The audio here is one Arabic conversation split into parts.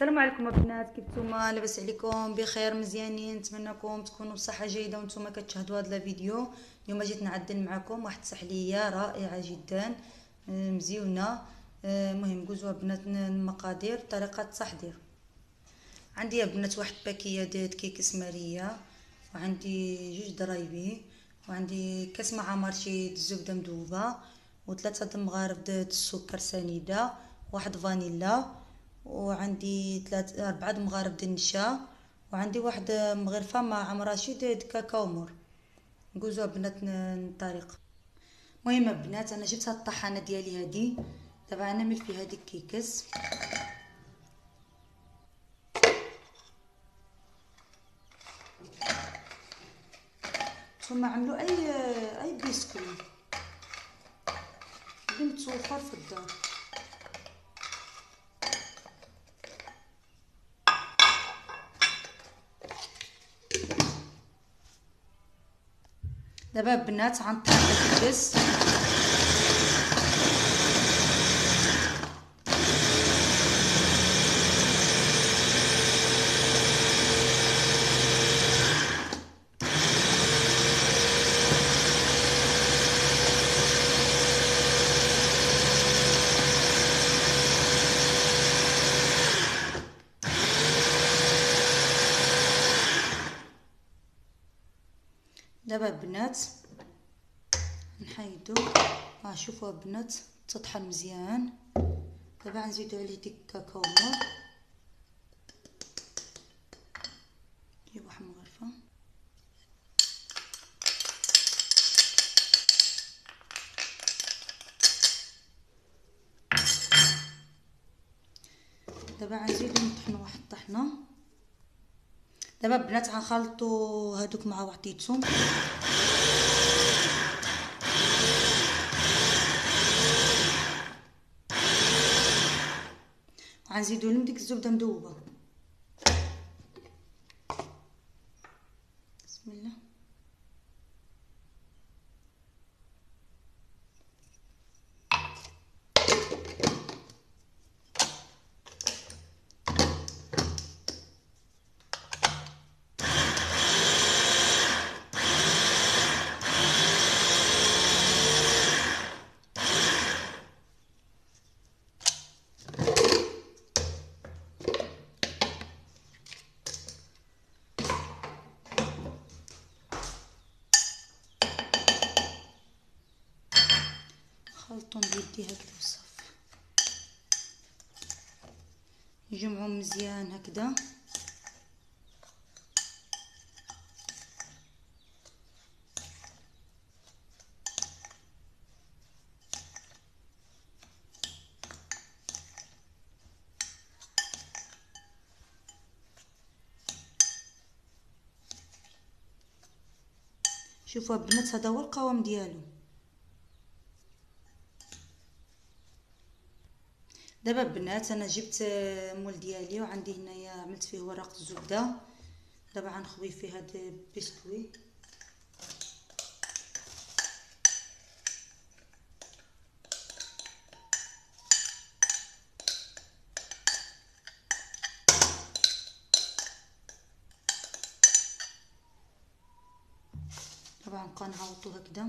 السلام عليكم البنات كيف نتوما؟ لاباس عليكم؟ بخير مزيانين. نتمنىكم تكونوا بصحة جيدة وأنتم كتشاهدوا هذا الفيديو. اليوم جيت نعدل معكم واحد التحليه رائعة جدا آه، مزيونة. آه، المهم جوزوا بنات المقادير طريقة التحضير عندي يا بنات واحد باكية ديال كيكس ماريا وعندي جوج درايبي وعندي كاس مع مارشي الزبده مذوبه وثلاثة مغارف د السكر سنيدة واحد فانيلا وعندي ثلاث أربعة مغارف د النشا وعندي واحد مغرفة مع رشيد د كاكاو مور نقولوا بنات الطريقة المهم بنات أنا جبت هاد الطحانة ديالي هادي. دابا نعمل فيها هادي الكيكس ثم عملوا أي أي بسكويت. اللي متوفر في الدار. دابا البنات غنطيح الكبس دابا البنات نحيدو. ها شوفوا البنات تطحن مزيان. دابا غنزيدو عليه ديك الكاكاو مور نجيب واحد مغرفه دابا غنزيدو نطحنو واحد الطحنه دابا البنات غنخلطو هادوك مع وحديتهم. غنزيدو لهم ديك الزبده مذوبه بسم الله نخلطهم بيدي هكذا وصافي. نجمعهم مزيان هكذا. شوفوا البنات هذا هو القوام ديالو دابا البنات أنا جبت مول ديالي وعندي هنايا عملت فيه ورق الزبده دابا غنخوي فيه هاد البسكوي طبعا نبقى نعوضو هكذا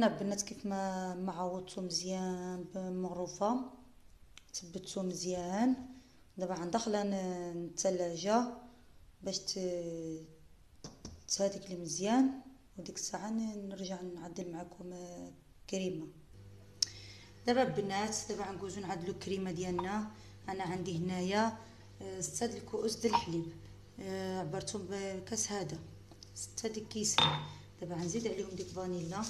أنا بنات كيف ما ما عوضته مزيان بمغروفه ثبتو مزيان. دابا غندخلها الثلاجه باش تهاتك لي مزيان وديك الساعة نرجع نعدل معكم كريمة. دابا البنات دابا غنجوزو نعدلو الكريمة ديالنا. أنا عندي هنايا ستة الكؤوس ديال الحليب. عبرتهم بكاس هذا. ستة ديك كيسان دابا غنزيد عليهم ديك فانيلا.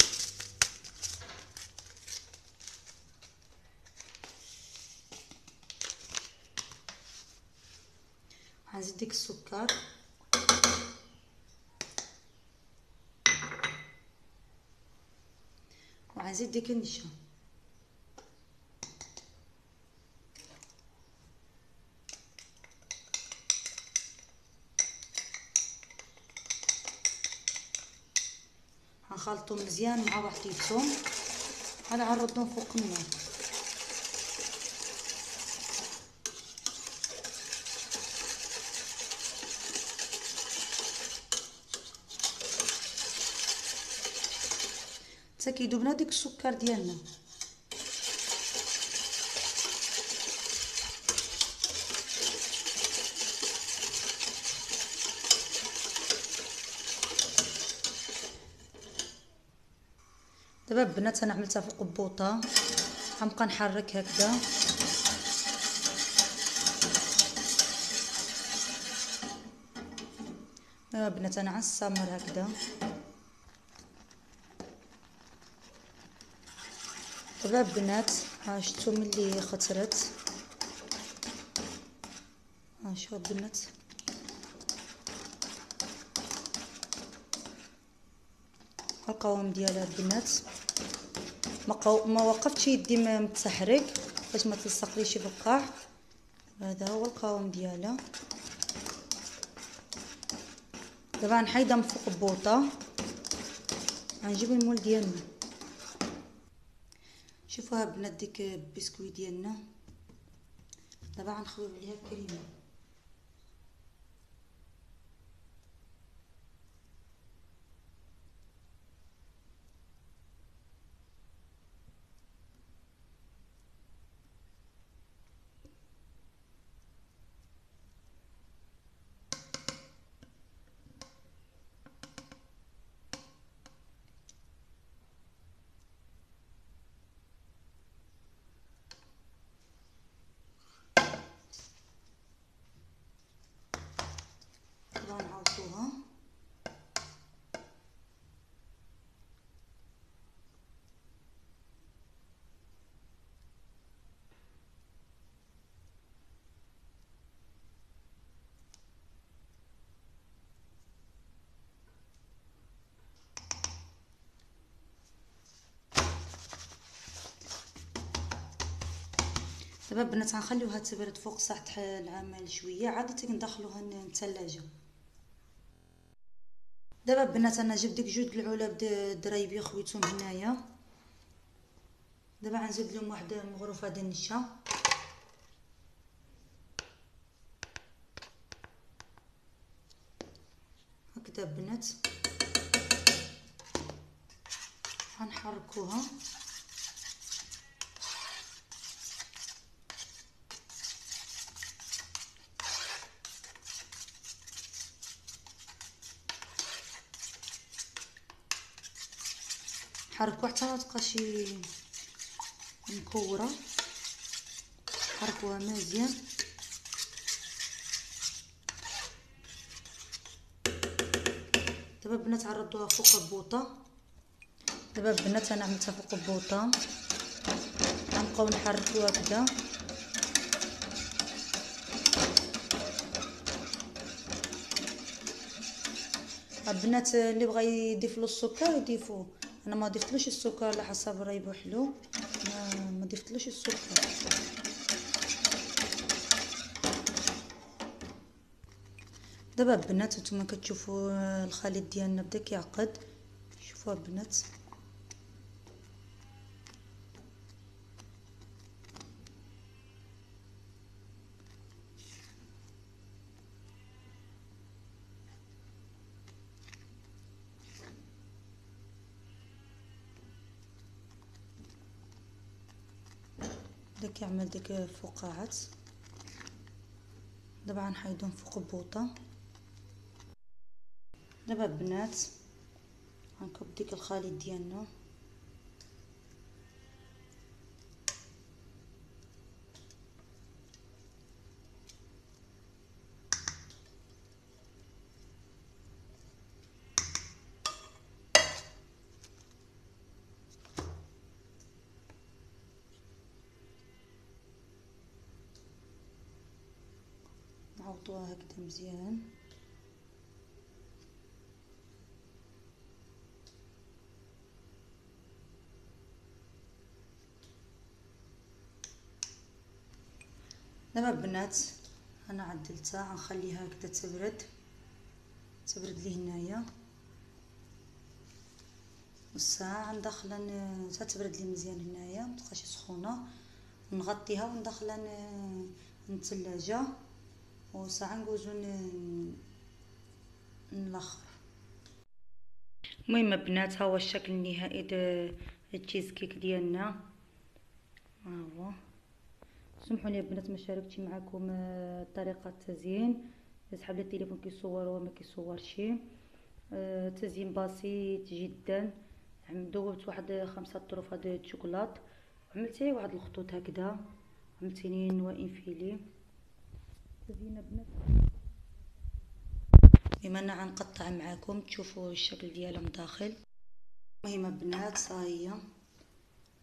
ديك السكر وغنزيد ديك النشا. غنخلطو مزيان مع بعضيتهم غنعرضهم فوق النار حتى كيذوبنا ديك السكر ديالنا دابا البنات أنا عملتها فوق البوطه غنبقى نحرك هكذا البنات أنا غنستمر هكذا دابا البنات ها شفتوا ملي خطرت. ها شوفوا البنات القوام ديالها البنات. ما, قو... ما وقفتش يدي متحرك باش ما تلصقليش في القاع. هذا هو القوام ديالها. دابا نحيدها من فوق البوطة. غنجيب المول ديالنا. شوفوا بنات ديك البسكويت ديالنا. دابا غنخويو عليها الكريمة. دابا البنات غنخليوها تبرد فوق سطح العمل شوية عاد ندخلوها الثلاجه دابا البنات أنا جبت ديك جوج العلب درايبي خويتهم هنايا. دابا غنزيد لهم واحد مغروفه ديال النشا. هكذا البنات غنحركوها. حركوا حتى تبقى شي مكورة. حركوها مزيان. دابا البنات عرضوها فوق البوطة. دابا البنات أنا عملتها فوق البوطة. غنبقاو نحركوها هكذا. البنات اللي بغى يضيف له السكر يضيفوه. أنا ما ضفتلوش السكر على حسب رايبو حلو؟ ما, ما ضفتلوش السكر. دابا البنات نتوما كتشوفوا الخليط ديالنا بدا كيعقد شوفوا البنات. بدا كيعمل ديك الفقاعات دابا غنحيدهم فوق البوطة. دابا البنات غنكب ديك الخليط ديالنا. نعوضوها هكذا مزيان. دابا البنات أنا عدلتها غنخليها هكذا تبرد. تبرد لي هنايا. والساعة ندخلها تتبرد لي مزيان هنايا متبقاش سخونة. نغطيها وندخلها للثلاجة وساعة نقوزو نلخر. المهم بنات ها هو الشكل النهائي د التشيز كيك ديالنا. ها هو سمحوا لي بنات ما شاركتش معكم آه، طريقة التزيين. يسحب لي التليفون كيصور وما كيصورش. آه، تزيين بسيط جدا. دوبت واحد خمسة طروف هاد الشوكولات. عملت واحد الخطوط هكذا. عملتيني نوا انفيلي تزيين بنات بما أن غنقطع معاكم تشوفوا الشكل ديالها من داخل. المهم بنات هي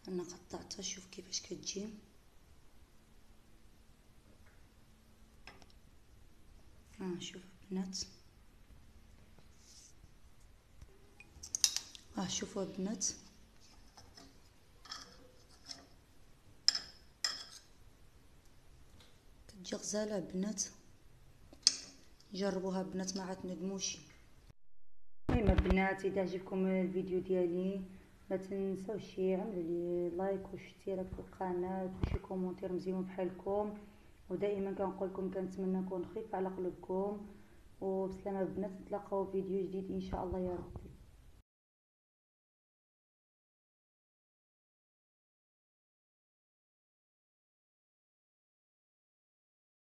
أنا قطعتها شوف كيفاش كتجي. ها شوف بنات ها شوفوا بنات كتجي غزالة بنات جربوها بنات ما عتندموش المهم بنات إذا عجبكم الفيديو ديالي ما تنساوش عملوا لي like واشتراك في القناة وشي commentaire مزيون بحالكم. ودائما كنقول لكم كنتمنى نكون خفيف على قلوبكم. وبسلامة بنات نتلاقاو فيديو جديد إن شاء الله. يا رب.